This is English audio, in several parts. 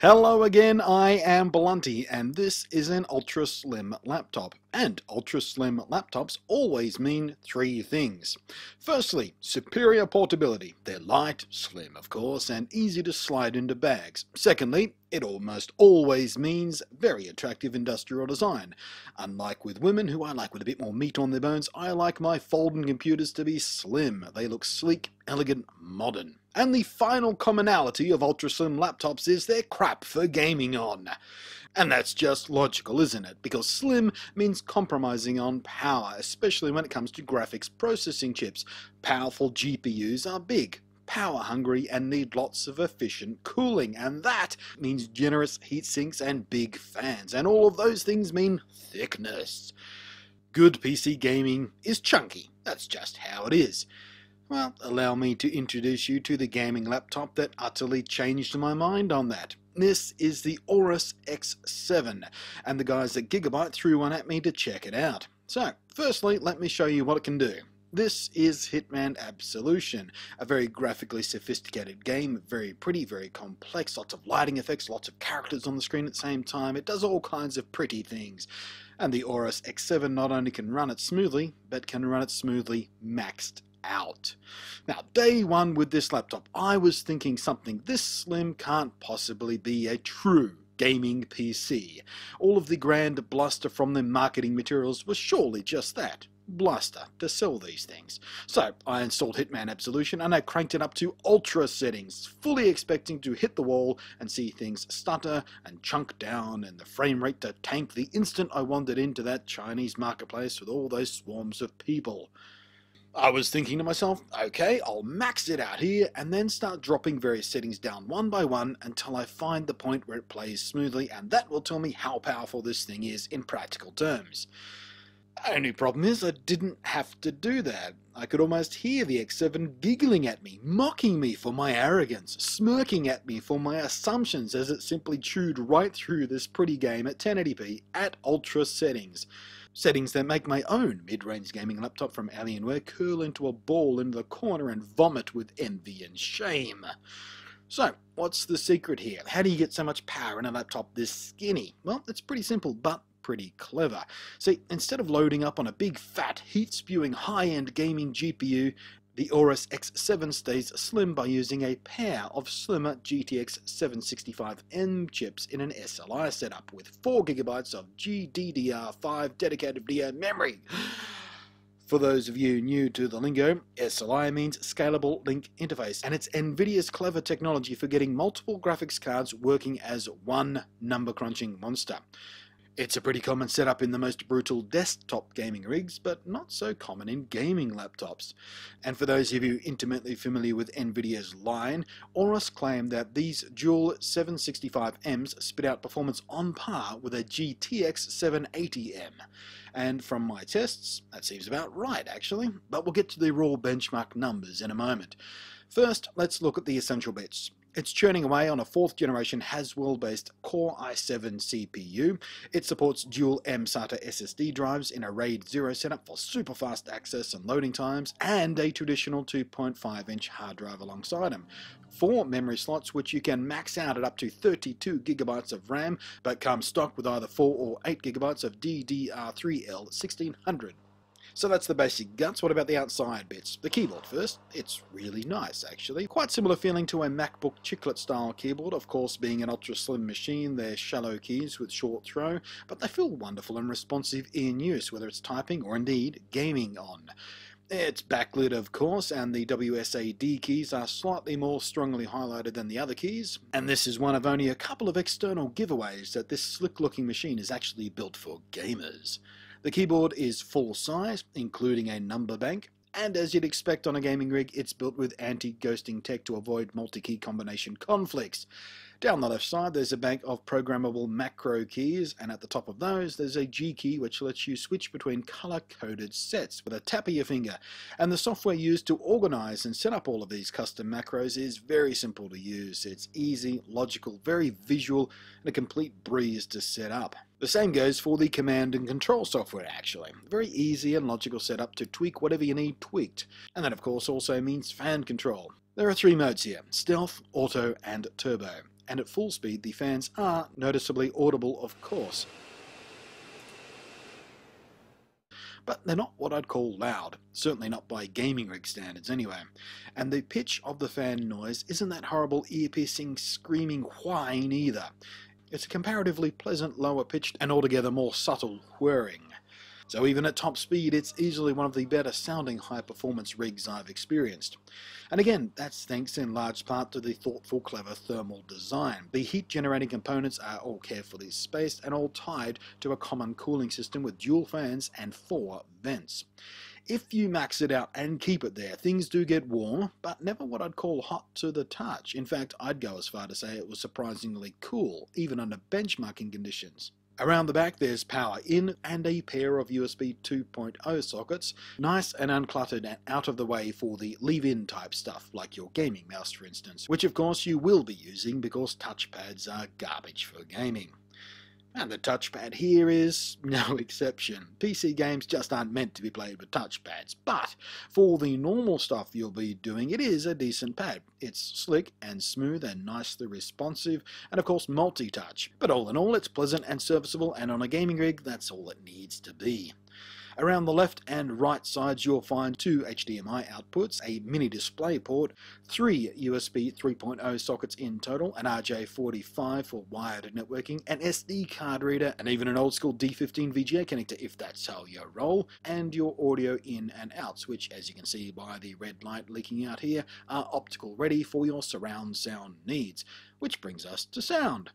Hello again, I am Blunty, and this is an ultra slim laptop. And ultra slim laptops always mean three things. Firstly, superior portability. They're light, slim of course, and easy to slide into bags. Secondly, it almost always means very attractive industrial design. Unlike with women, who I like with a bit more meat on their bones, I like my folding computers to be slim. They look sleek, elegant, modern. And the final commonality of ultra slim laptops is they're crap for gaming on. And that's just logical, isn't it? Because slim means compromising on power, especially when it comes to graphics processing chips. Powerful GPUs are big, power hungry, and need lots of efficient cooling, and that means generous heat sinks and big fans, and all of those things mean thickness. Good PC gaming is chunky, that's just how it is. Well, allow me to introduce you to the gaming laptop that utterly changed my mind on that. This is the Aorus X7, and the guys at Gigabyte threw one at me to check it out. So, firstly, let me show you what it can do. This is Hitman Absolution, a very graphically sophisticated game, very pretty, very complex, lots of lighting effects, lots of characters on the screen at the same time. It does all kinds of pretty things. And the Aorus X7 not only can run it smoothly, but can run it smoothly maxed out. Now, day one with this laptop, I was thinking something this slim can't possibly be a true gaming PC. All of the grand bluster from the marketing materials was surely just that. Bluster to sell these things. So I installed Hitman Absolution and I cranked it up to ultra settings, fully expecting to hit the wall and see things stutter and chunk down and the frame rate to tank the instant I wandered into that Chinese marketplace with all those swarms of people. I was thinking to myself, okay, I'll max it out here and then start dropping various settings down one by one until I find the point where it plays smoothly and that will tell me how powerful this thing is in practical terms. Only problem is I didn't have to do that. I could almost hear the X7 giggling at me, mocking me for my arrogance, smirking at me for my assumptions as it simply chewed right through this pretty game at 1080p at ultra settings. Settings that make my own mid-range gaming laptop from Alienware curl into a ball in the corner and vomit with envy and shame. So, what's the secret here? How do you get so much power in a laptop this skinny? Well, it's pretty simple, but pretty clever. See, instead of loading up on a big fat heat-spewing high-end gaming GPU, the Aorus X7 stays slim by using a pair of slimmer GTX 765M chips in an SLI setup with 4GB of GDDR5 dedicated video memory. For those of you new to the lingo, SLI means Scalable Link Interface, and it's NVIDIA's clever technology for getting multiple graphics cards working as one number crunching monster. It's a pretty common setup in the most brutal desktop gaming rigs, but not so common in gaming laptops. And for those of you intimately familiar with NVIDIA's line, Aorus claim that these dual 765Ms spit out performance on par with a GTX 780M. And from my tests, that seems about right actually, but we'll get to the raw benchmark numbers in a moment. First, let's look at the essential bits. It's churning away on a fourth generation Haswell based Core i7 CPU. It supports dual M SATA SSD drives in a RAID 0 setup for super fast access and loading times, and a traditional 2.5 inch hard drive alongside them. Four memory slots, which you can max out at up to 32 gigabytes of RAM, but come stock with either 4 or 8 gigabytes of DDR3L 1600. So that's the basic guts. What about the outside bits? The keyboard first. It's really nice, actually. Quite similar feeling to a MacBook chiclet style keyboard. Of course, being an ultra slim machine, they're shallow keys with short throw, but they feel wonderful and responsive in use, whether it's typing or indeed gaming on. It's backlit, of course, and the WSAD keys are slightly more strongly highlighted than the other keys, and this is one of only a couple of external giveaways that this slick-looking machine is actually built for gamers. The keyboard is full size, including a number bank, and as you'd expect on a gaming rig, it's built with anti-ghosting tech to avoid multi-key combination conflicts. Down the left side, there's a bank of programmable macro keys, and at the top of those, there's a G key which lets you switch between color-coded sets with a tap of your finger. And the software used to organize and set up all of these custom macros is very simple to use. It's easy, logical, very visual, and a complete breeze to set up. The same goes for the command and control software actually. Very easy and logical setup to tweak whatever you need tweaked. And that of course also means fan control. There are three modes here, Stealth, Auto and Turbo and at full speed the fans are noticeably audible of course. but they're not what I'd call loud, certainly not by gaming rig standards anyway. And the pitch of the fan noise isn't that horrible ear-piercing screaming whine either. It's a comparatively pleasant lower pitched and altogether more subtle whirring. So even at top speed, it's easily one of the better sounding high performance rigs I've experienced. And again, that's thanks in large part to the thoughtful, clever thermal design. The heat generating components are all carefully spaced and all tied to a common cooling system with dual fans and four vents. If you max it out and keep it there, things do get warm, but never what I'd call hot to the touch. In fact, I'd go as far to say it was surprisingly cool, even under benchmarking conditions. Around the back there's power in and a pair of USB 2.0 sockets, nice and uncluttered and out of the way for the leave-in type stuff, like your gaming mouse for instance, which of course you will be using because touchpads are garbage for gaming. And the touchpad here is no exception. PC games just aren't meant to be played with touchpads, but for the normal stuff you'll be doing, it is a decent pad. It's slick and smooth and nicely responsive, and of course multi-touch. But all in all, it's pleasant and serviceable, and on a gaming rig, that's all it needs to be. Around the left and right sides you'll find two HDMI outputs, a mini display port, three USB 3.0 sockets in total, an RJ45 for wired networking, an SD card reader, and even an old school D15 VGA connector if that's how you roll, and your audio in and outs, which as you can see by the red light leaking out here, are optical ready for your surround sound needs. Which brings us to sound.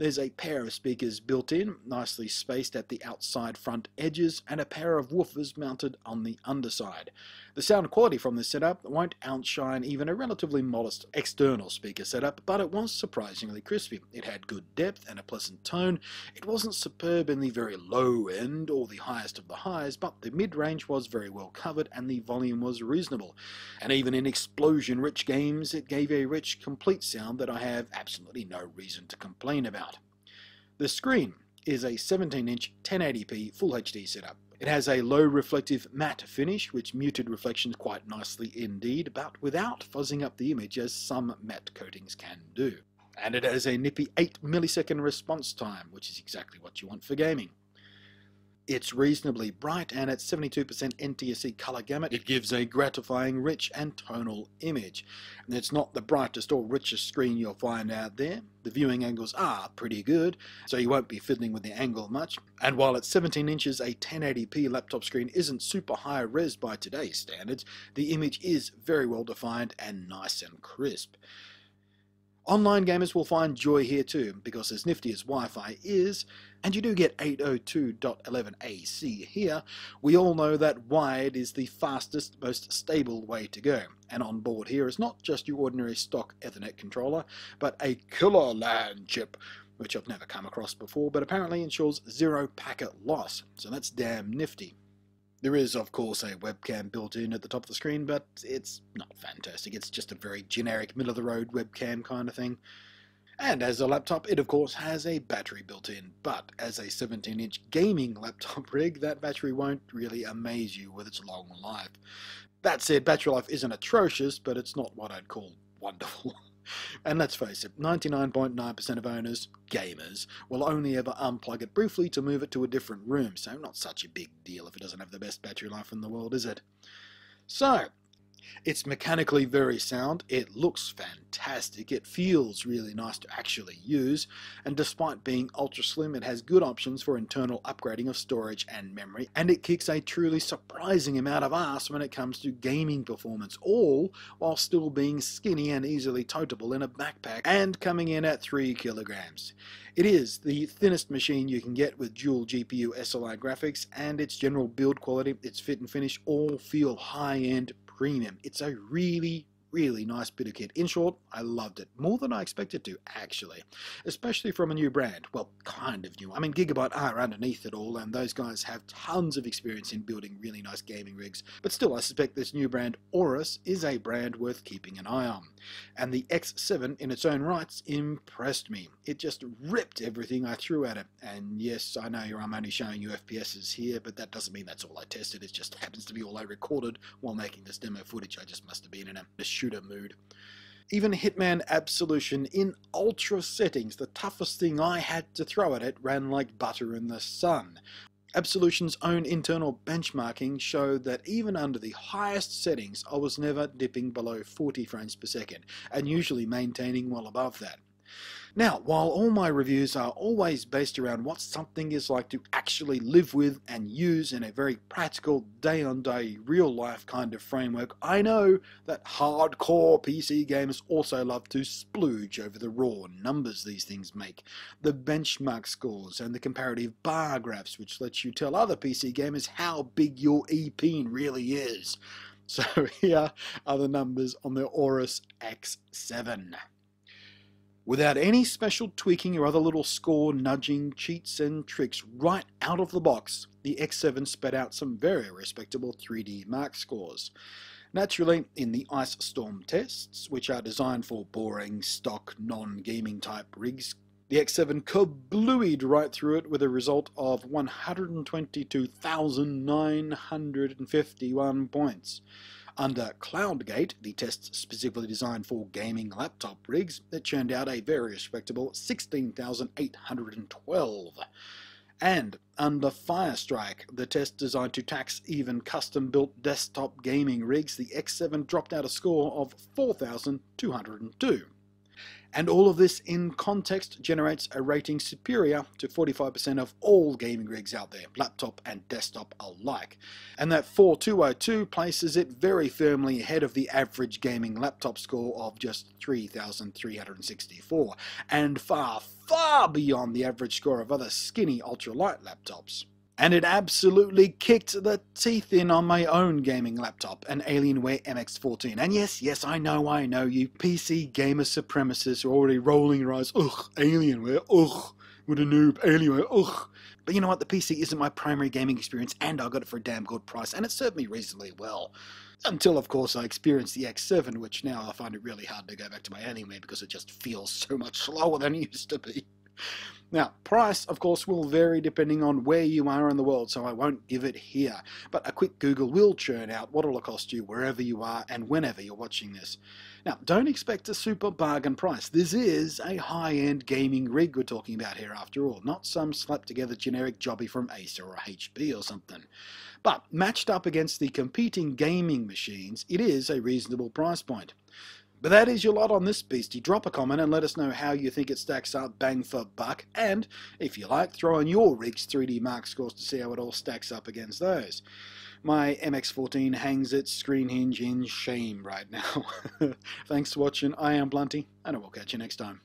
There's a pair of speakers built in, nicely spaced at the outside front edges, and a pair of woofers mounted on the underside. The sound quality from this setup won't outshine even a relatively modest external speaker setup, but it was surprisingly crispy. It had good depth and a pleasant tone. It wasn't superb in the very low end or the highest of the highs, but the mid-range was very well covered and the volume was reasonable. And even in explosion-rich games, it gave a rich, complete sound that I have absolutely no reason to complain about. The screen is a 17-inch 1080p Full HD setup. It has a low reflective matte finish, which muted reflections quite nicely indeed, but without fuzzing up the image as some matte coatings can do. And it has a nippy 8 millisecond response time, which is exactly what you want for gaming. It's reasonably bright and at 72% NTSC color gamut it gives a gratifying rich and tonal image. And it's not the brightest or richest screen you'll find out there. The viewing angles are pretty good, so you won't be fiddling with the angle much. And while at 17 inches a 1080p laptop screen isn't super high res by today's standards, the image is very well defined and nice and crisp. Online gamers will find joy here too, because as nifty as Wi-Fi is, and you do get 802.11ac here, we all know that wired is the fastest, most stable way to go. And on board here is not just your ordinary stock Ethernet controller, but a killer LAN chip, which I've never come across before, but apparently ensures zero packet loss, so that's damn nifty. There is, of course, a webcam built in at the top of the screen, but it's not fantastic. It's just a very generic, middle of the road webcam kind of thing. And as a laptop, it of course has a battery built in, but as a 17 inch gaming laptop rig, that battery won't really amaze you with its long life. That said, battery life isn't atrocious, but it's not what I'd call wonderful. And let's face it, 99.9% of owners, gamers, will only ever unplug it briefly to move it to a different room, so not such a big deal if it doesn't have the best battery life in the world, is it? So, it's mechanically very sound, it looks fantastic, it feels really nice to actually use, and despite being ultra slim, it has good options for internal upgrading of storage and memory, and it kicks a truly surprising amount of ass when it comes to gaming performance, all while still being skinny and easily totable in a backpack, and coming in at 3 kilograms. It is the thinnest machine you can get with dual GPU SLI graphics, and its general build quality, its fit and finish all feel high-end premium. It's a really, really nice bit of kit. In short, I loved it. More than I expected to, actually. Especially from a new brand. Well, kind of new. I mean, Gigabyte are underneath it all, and those guys have tons of experience in building really nice gaming rigs. But still, I suspect this new brand, Aorus, is a brand worth keeping an eye on. And the X7, in its own rights, impressed me. It just ripped everything I threw at it. And yes, I know I'm only showing you FPSs here, but that doesn't mean that's all I tested. It just happens to be all I recorded while making this demo footage. I just must have been in a shooter mood. Even Hitman Absolution in ultra settings, the toughest thing I had to throw at it, ran like butter in the sun. Absolution's own internal benchmarking showed that even under the highest settings I was never dipping below 40 frames per second, and usually maintaining well above that. Now, while all my reviews are always based around what something is like to actually live with and use in a very practical, day on day, real life kind of framework, I know that hardcore PC gamers also love to splooge over the raw numbers these things make, the benchmark scores, and the comparative bar graphs, which lets you tell other PC gamers how big your EP really is. So here are the numbers on the Aorus X7. Without any special tweaking or other little score nudging cheats and tricks right out of the box, the X7 spat out some very respectable 3DMark scores. Naturally, in the Ice Storm tests, which are designed for boring, stock, non-gaming type rigs, the X7 kablooied right through it with a result of 122,951 points. Under CloudGate, the test specifically designed for gaming laptop rigs, it churned out a very respectable 16,812. And under Firestrike, the test designed to tax even custom-built desktop gaming rigs, the X7 dropped out a score of 4,202. And all of this in context generates a rating superior to 45% of all gaming rigs out there, laptop and desktop alike. And that 4202 places it very firmly ahead of the average gaming laptop score of just 3,364, and far, far beyond the average score of other skinny ultralight laptops and it absolutely kicked the teeth in on my own gaming laptop, an Alienware MX14. And yes, yes, I know, I know, you PC gamer supremacists are already rolling your eyes. Ugh, Alienware, ugh, what a noob, Alienware, ugh. But you know what, the PC isn't my primary gaming experience, and I got it for a damn good price, and it served me reasonably well. Until, of course, I experienced the X7, which now I find it really hard to go back to my Alienware because it just feels so much slower than it used to be. Now, price, of course, will vary depending on where you are in the world, so I won't give it here. But a quick Google will churn out what it'll cost you wherever you are and whenever you're watching this. Now, don't expect a super bargain price. This is a high-end gaming rig we're talking about here after all, not some slapped-together generic jobby from Acer or HP or something. But matched up against the competing gaming machines, it is a reasonable price point. But that is your lot on this beastie. Drop a comment and let us know how you think it stacks up bang for buck. And, if you like, throw in your rig's 3DMark scores to see how it all stacks up against those. My MX14 hangs its screen hinge in shame right now. Thanks for watching. I am Blunty, and I will catch you next time.